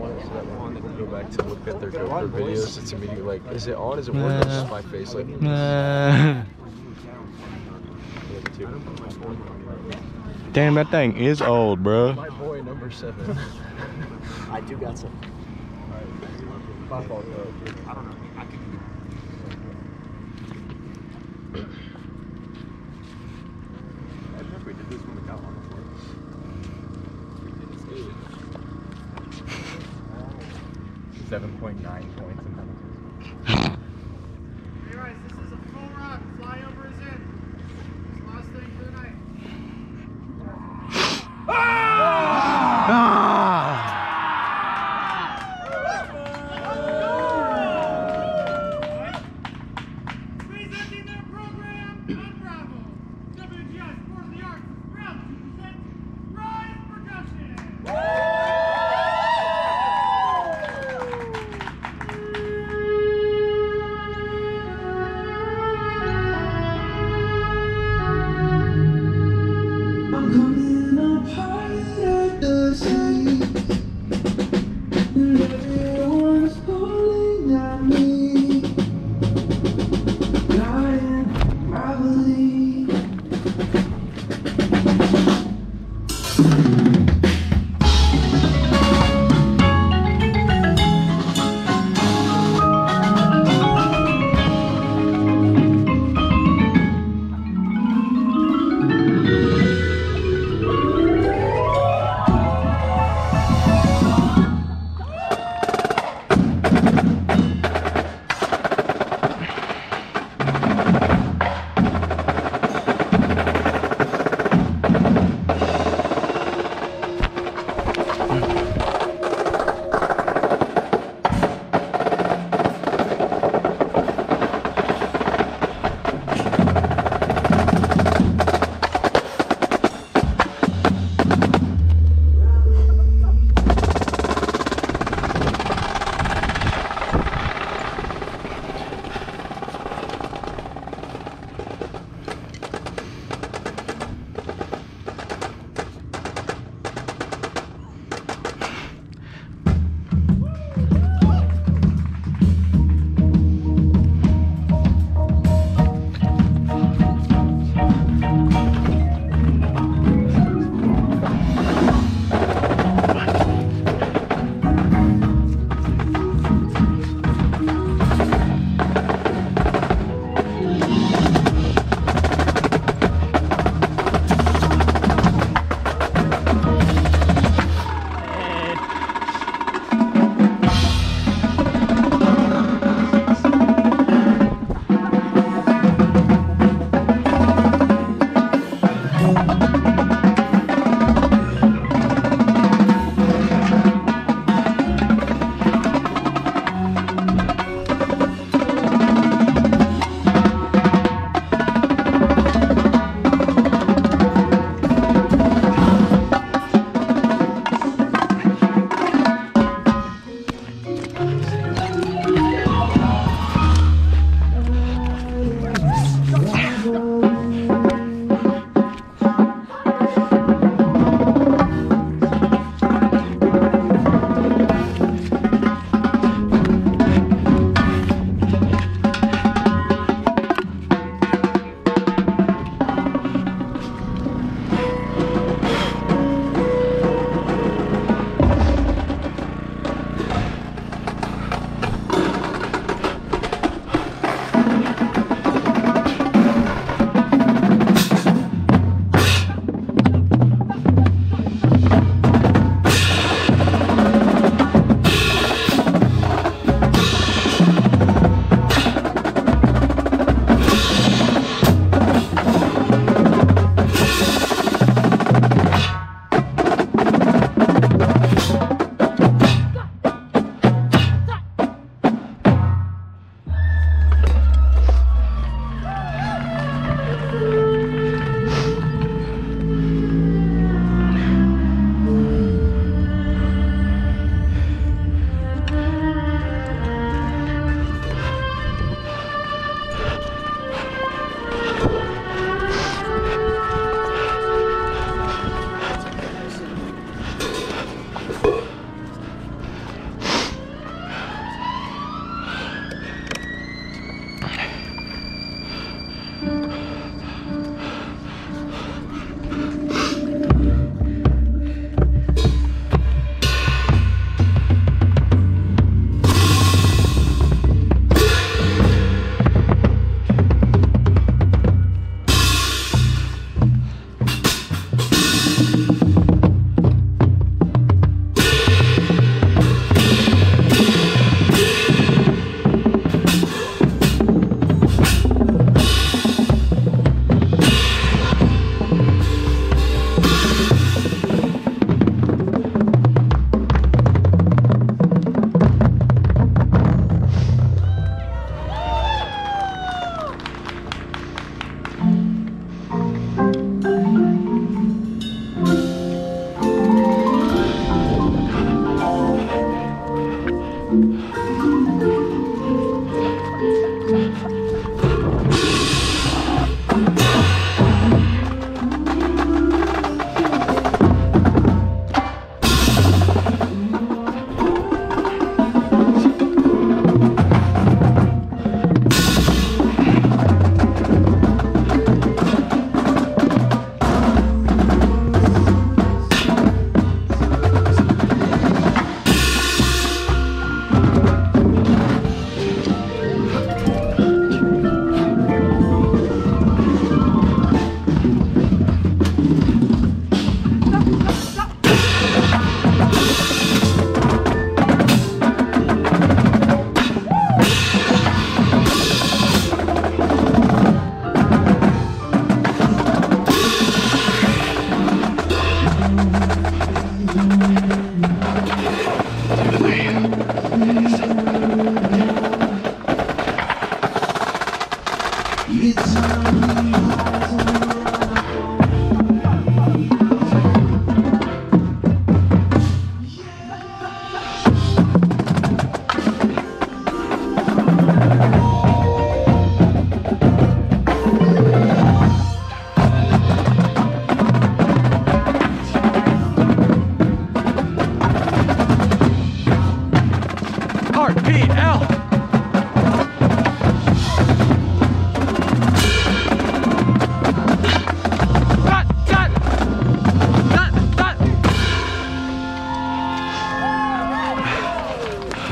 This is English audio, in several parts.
want it so that when people go back to look at their GoPro videos, it's immediately like, is it on? Is it working? It's just my face like. Nah. Damn, that thing is old, bro. My boy number seven. I do got some. My fault though. I don't know. I can. Imagine if we did this when 7.9 points in penalties.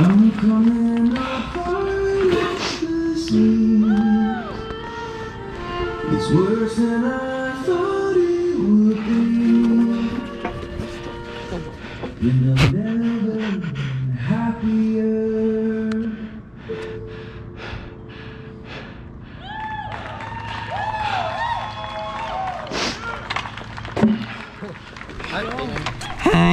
I'm coming at the seams. It's worse than I thought it would be. Never happier.